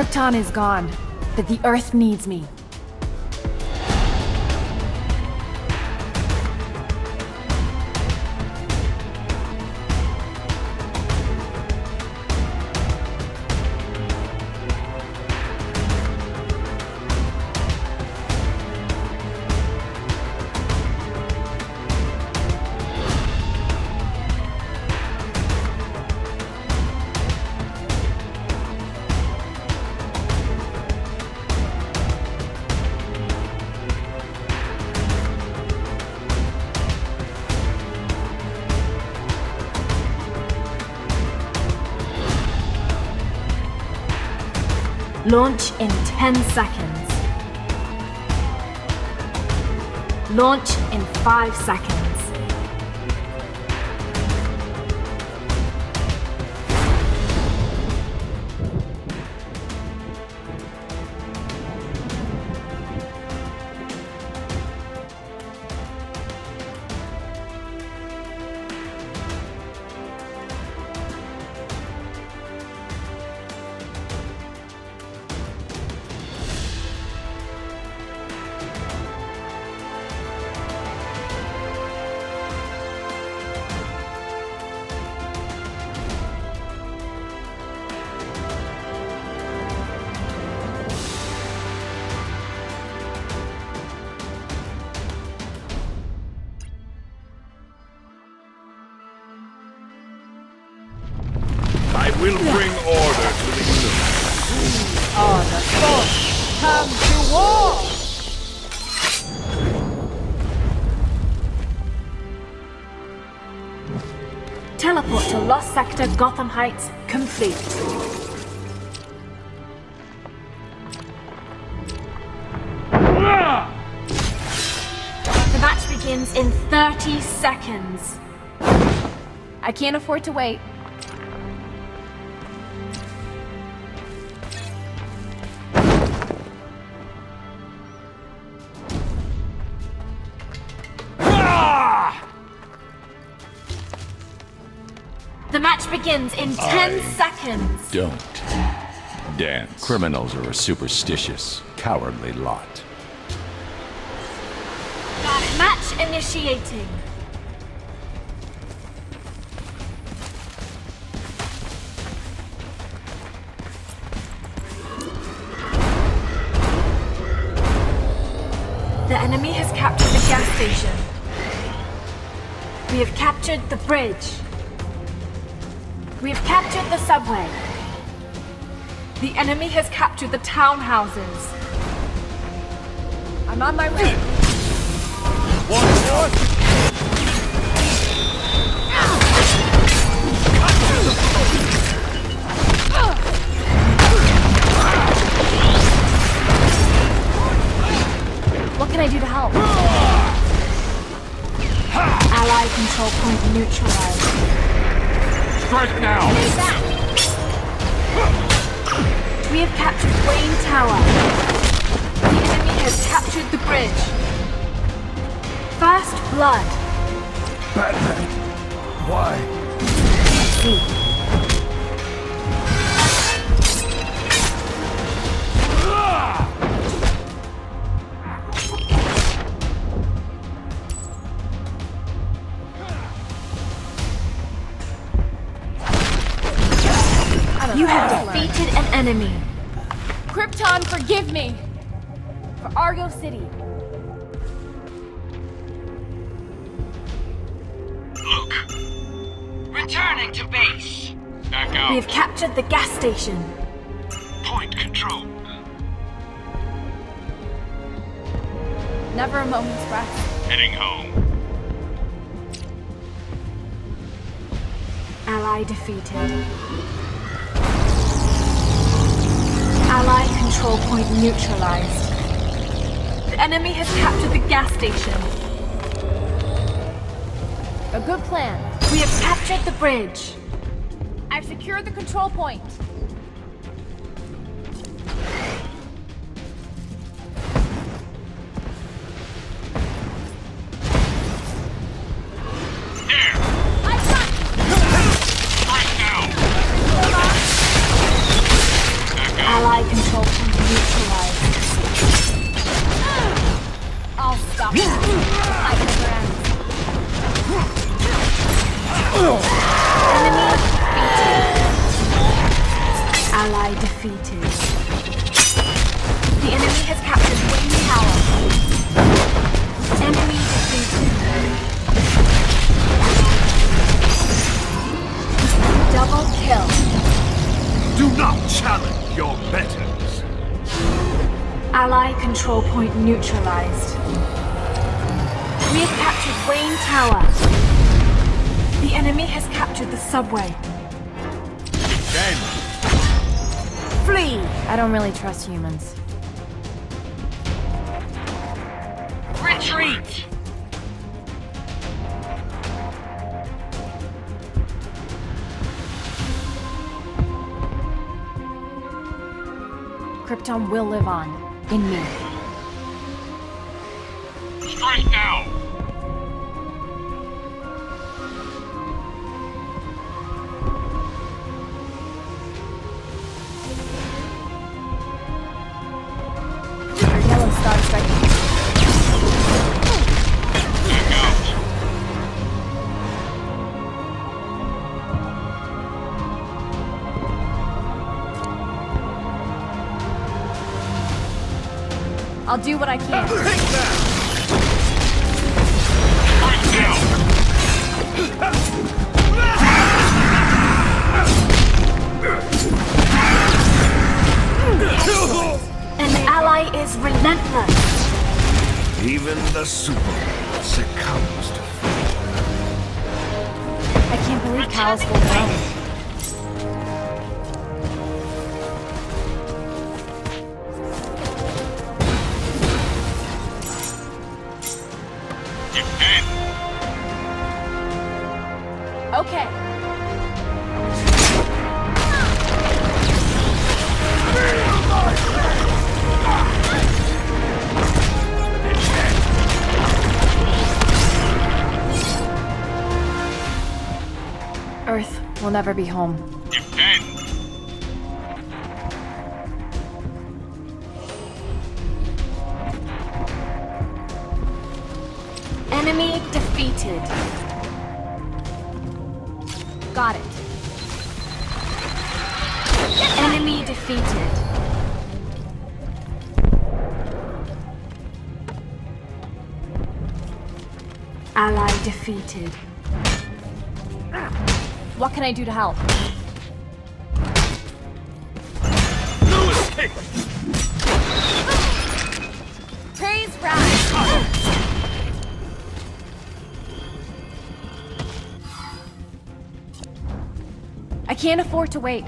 Krypton is gone, but the Earth needs me. Launch in 10 seconds. Launch in 5 seconds. Will bring order to the universe. On oh, the force, come to war! Teleport to Lost Sector Gotham Heights complete. The match begins in 30 seconds. I can't afford to wait. Begins in 10 seconds. Don't dance. Criminals are a superstitious, cowardly lot. Match initiating. The enemy has captured the gas station. We have captured the bridge. We have captured the subway. The enemy has captured the townhouses. I'm on my way. What can I do to help? Ally control point neutralized. Strike now! We have captured Wayne Tower. The enemy has captured the bridge. First blood. Batman! Why? Enemy. Krypton, forgive me! For Argo City. Look. Returning to base. Back We have captured the gas station. Point control. Never a moment's rest. Heading home. Ally defeated. Ally control point neutralized. The enemy has captured the gas station. A good plan. We have captured the bridge. I've secured the control point. Wayne Tower. The enemy has captured the subway. Then Flee! I don't really trust humans. Retreat! Krypton will live on. In me. I'll do what I can. An ally is relentless. even the Superman succumbs to I can't believe Kal's full Will never be home. Defend! Enemy defeated. Got it. Enemy defeated. Ally defeated. What can I do to help? No escape! Praise rise! I can't afford to wait.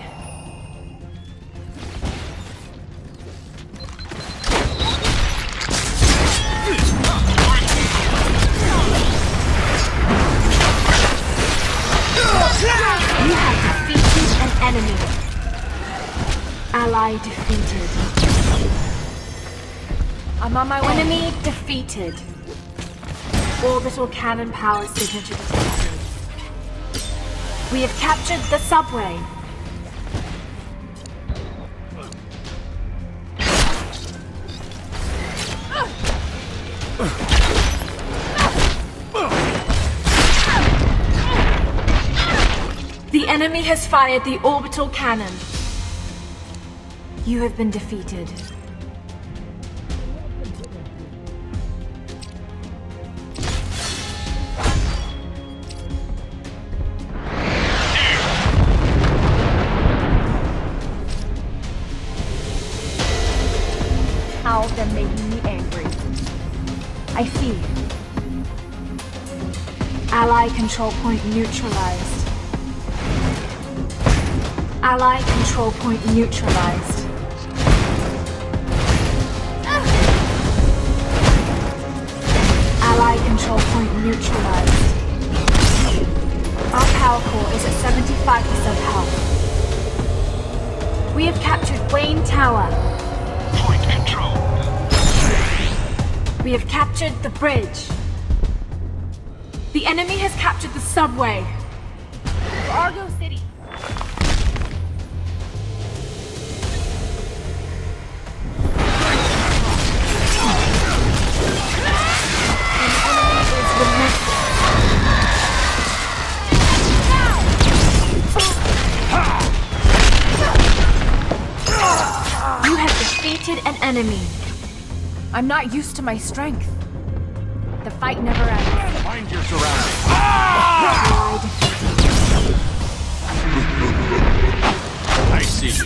Ally defeated. I'm on my way. Enemy defeated. Orbital cannon power signature detected. We have captured the subway. The enemy has fired the orbital cannon. You have been defeated. How they're making me angry. I see. Ally control point neutralized. Ally control point neutralized. Point neutralized. Our power core is at 75% health. We have captured Wayne Tower. Point control! We have captured the bridge. The enemy has captured the subway. Argo City. Defeated an enemy. I'm not used to my strength. The fight never ends. Find your surroundings. Defeated. Ah! I see you.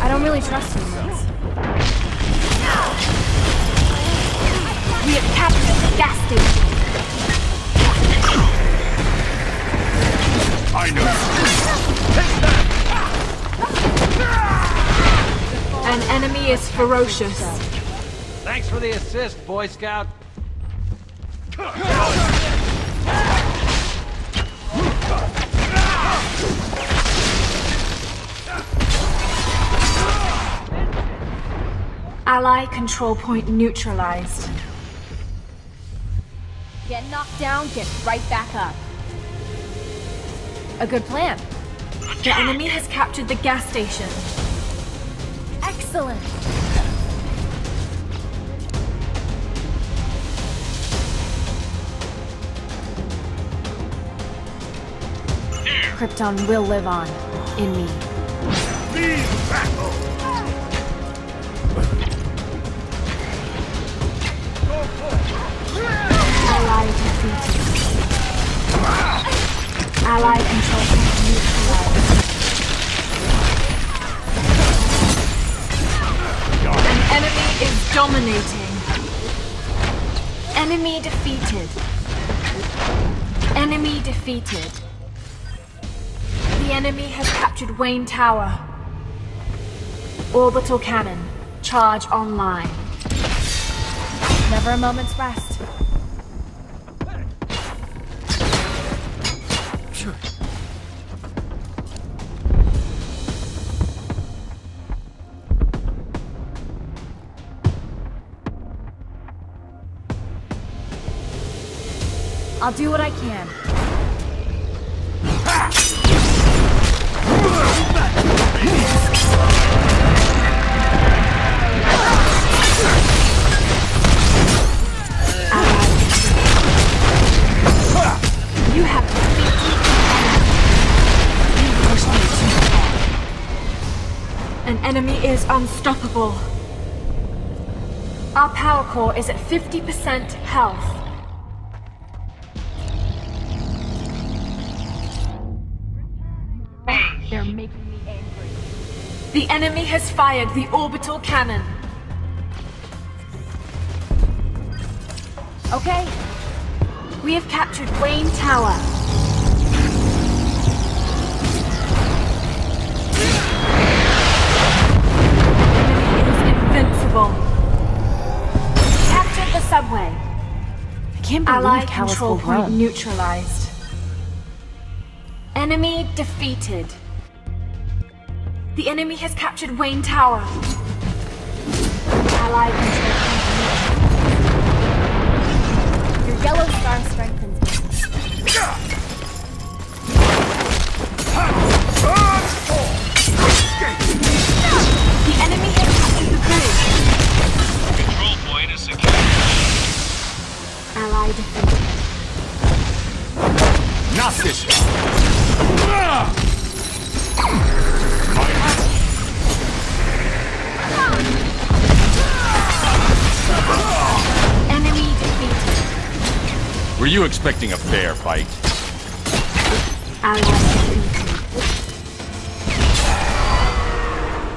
I don't really trust humans. Is ferocious. Thanks for the assist, Boy Scout. Ally control point neutralized. Get knocked down, get right back up. A good plan. The enemy has captured the gas station. Excellent. Krypton will live on in me. Lead battle. Ally defeated. Ally control An enemy is dominating. Enemy defeated. Enemy defeated. The enemy has captured Wayne Tower. Orbital cannon. Charge online. Never a moment's rest. I'll do what I can. You have an. You. An enemy is unstoppable. Our power core is at 50% health. Enemy has fired the orbital cannon. Okay, We have captured Wayne Tower. Enemy is invincible. Captured the subway. I can't believe Ally Callus control point neutralized. Enemy defeated. The enemy has captured Wayne Tower. Allied control. Your yellow star strengthens me. The enemy has captured the bridge. Control point is secure. Ally defeated. Not this you expecting a fair fight?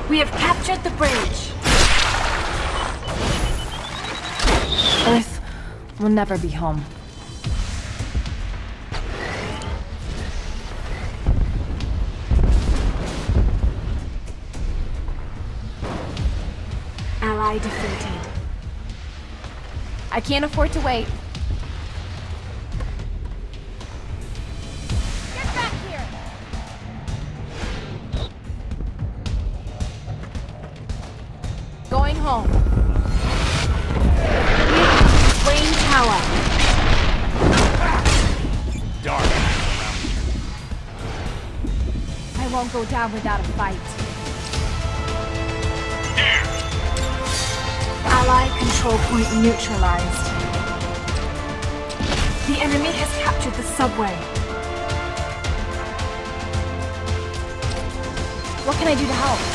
We have captured the bridge. Earth will never be home. Ally defeated. I can't afford to wait. go down without a fight. Ally control point neutralized. The enemy has captured the subway. What can I do to help?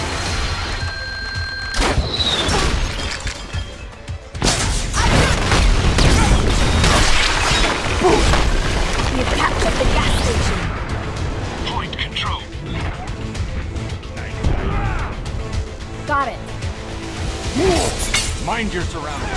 Mind your surroundings.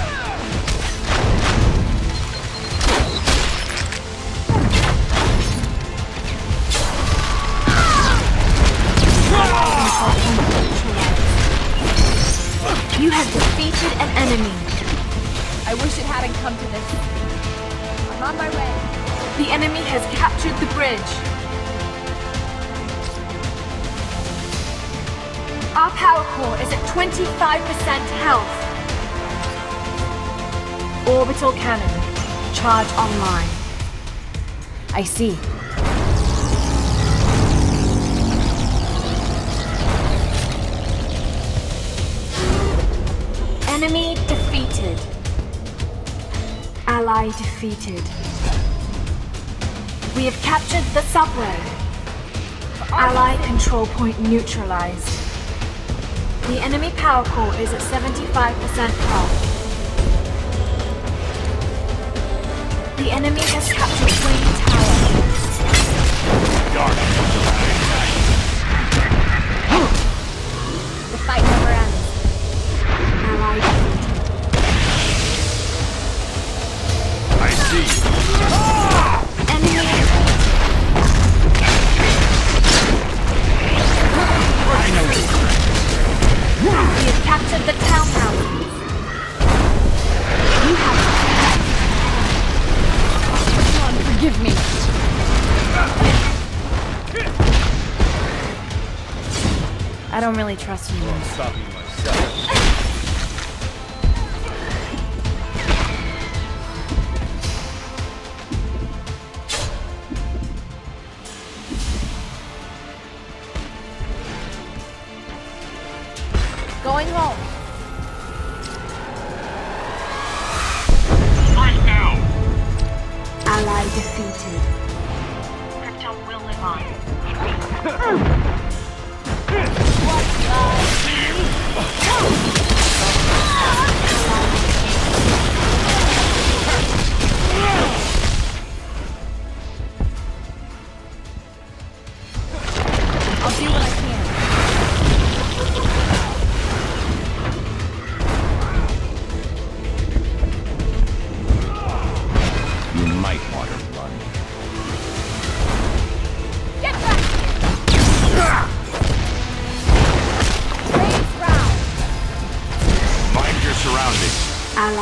You have defeated an enemy. I wish it hadn't come to this. I'm on my way. The enemy has captured the bridge. Our power core is at 25% health. Orbital cannon. Charge online. I see. Enemy defeated. Ally defeated. We have captured the subway. Ally control point neutralized. The enemy power core is at 75% health. The enemy has captured Wayne Tower. Going home. Right now. ally defeated. Krypton will live on.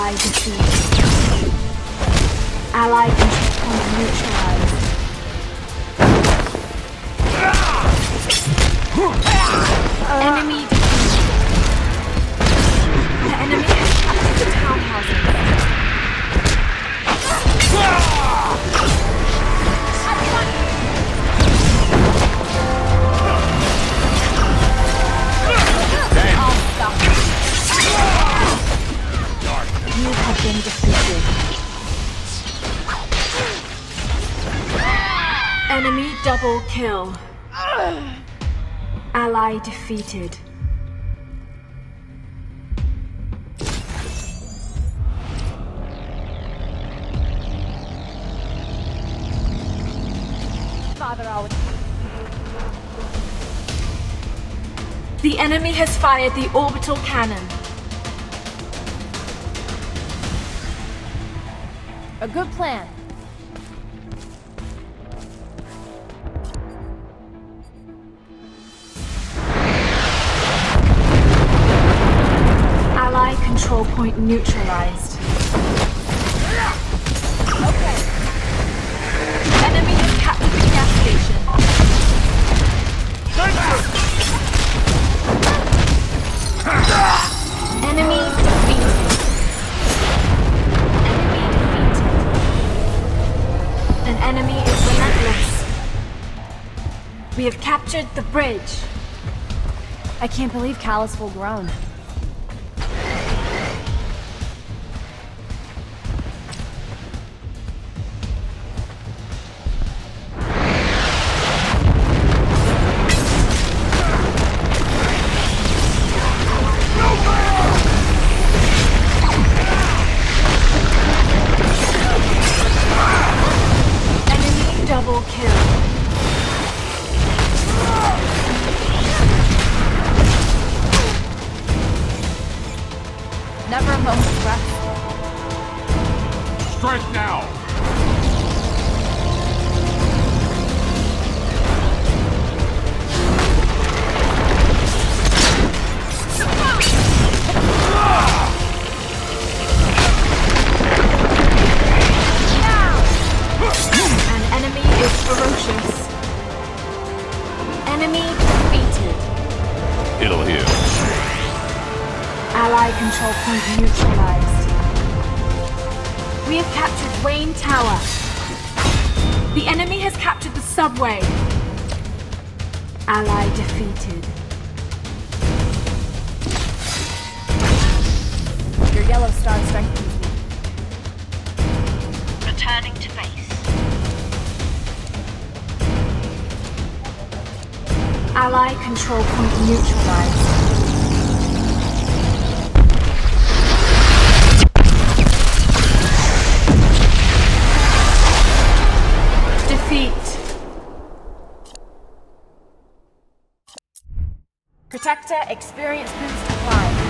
Ally defeated. Enemy double kill. Ally defeated. The enemy has fired the orbital cannon. A good plan. Control point neutralized. Enemy has captured the gas station. Enemy defeated. Enemy defeated. An enemy is relentless. We have captured the bridge. I can't believe Kal's full grown. Enemy defeated. It'll heal. Ally control point neutralized. We have captured Wayne Tower. The enemy has captured the subway. Ally defeated. Your yellow star strengthens me. Returning to Ally control point neutralized. Defeat. Protector experience boost applied.